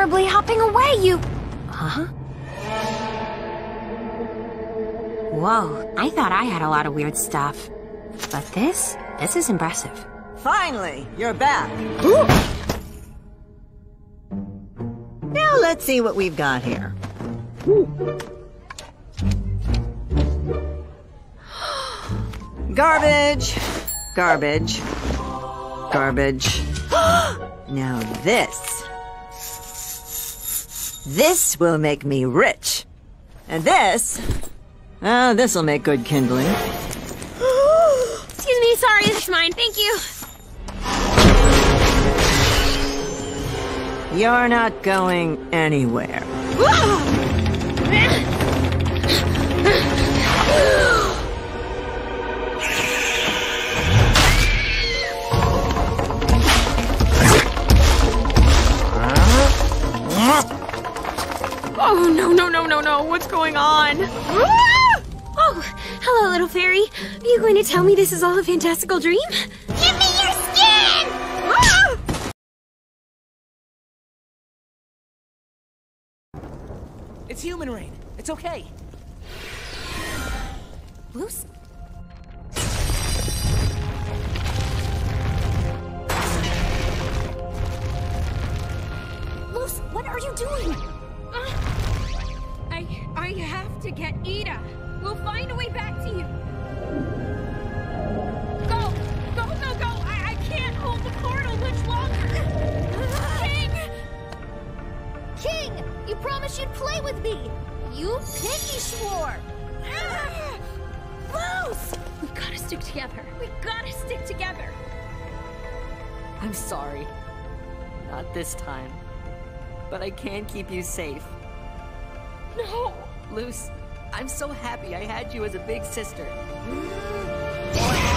adorably hopping away, you... Huh? Whoa, I thought I had a lot of weird stuff. But this? This is impressive. Finally, you're back. Now let's see what we've got here. Garbage. Garbage. Garbage. now this. This will make me rich. And this. Ah, this'll make good kindling. Excuse me, sorry, this is mine. Thank you. You're not going anywhere. Oh, no, no, no, no, no. What's going on? Ah! Oh, hello, little fairy. Are you going to tell me this is all a fantastical dream? Give me your skin! Ah! It's human rain. It's okay. Luz? Luz, what are you doing? To get Eda. We'll find a way back to you. Go! Go, go, go! I, I can't hold the portal much longer! King! King, you promised you'd play with me. You pinky swore. Luz! We gotta stick together. We gotta stick together. I'm sorry. Not this time. But I can't keep you safe. No! Luz, I'm so happy I had you as a big sister.